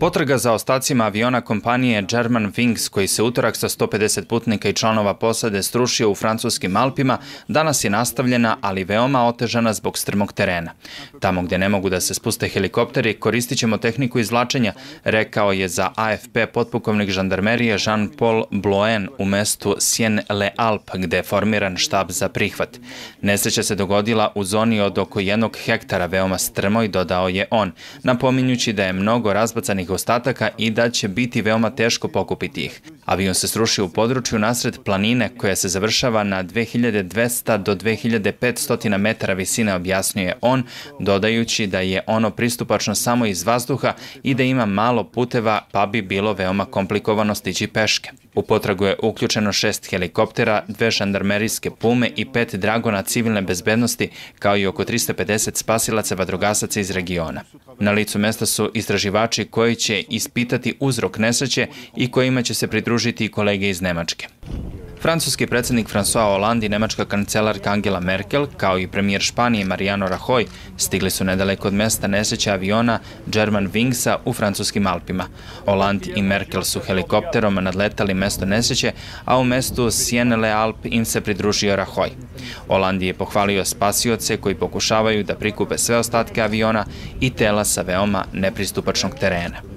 Potraga za ostacima aviona kompanije German Wings, koji se utorak sa 150 putnika i članova posade strušio u francuskim Alpima, danas je nastavljena, ali veoma otežana zbog strmog terena. Tamo gde ne mogu da se spuste helikopteri, koristit ćemo tehniku izvlačenja, rekao je za AFP potpukovnik žandarmerije Jean-Paul Bloen u mestu Sienne-le-Alp, gde je formiran štab za prihvat. Nesreća se dogodila u zoni od oko jednog hektara veoma strmo i dodao je on, napominjući da je mnogo razbacanih njihovih ostataka i da će biti veoma teško pokupiti ih. Avion se srušio u području nasred planine koja se završava na 2200 do 2500 metara visine, objasnjuje on, dodajući da je ono pristupačno samo iz vazduha i da ima malo puteva pa bi bilo veoma komplikovano stići peške. U potragu je uključeno šest helikoptera, dve žandarmerijske pume i pet dragona civilne bezbednosti, kao i oko 350 spasilaca vadrogasaca iz regiona. Na licu mesta su istraživači koji će ispitati uzrok nesreće i kojima će se pridružiti i kolege iz Nemačke. Francuski predsednik François Hollande i nemačka kancelarka Angela Merkel, kao i premijer Španije Mariano Rajoy, stigli su nedaleko od mesta nesreća aviona German Wingsa u francuskim Alpima. Hollande i Merkel su helikopterom nadletali mesto nesreće, a u mestu Sienne-le-Alp im se pridružio Rajoy. Hollande je pohvalio spasioce koji pokušavaju da prikupe sve ostatke aviona i tela sa veoma nepristupačnog terena.